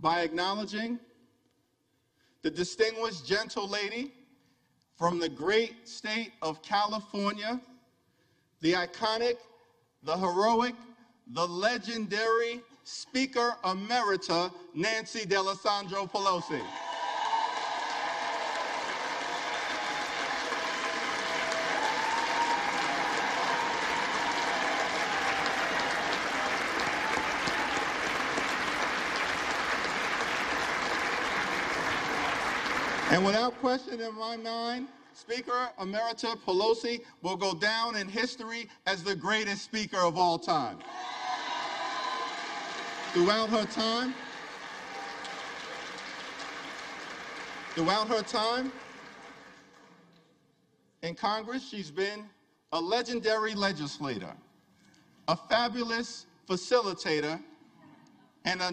by acknowledging the distinguished gentle lady from the great state of California, the iconic, the heroic, the legendary Speaker Emerita Nancy D'Alessandro Pelosi. And without question in my mind, Speaker Emerita Pelosi will go down in history as the greatest speaker of all time. Throughout her time, throughout her time in Congress, she's been a legendary legislator, a fabulous facilitator, and a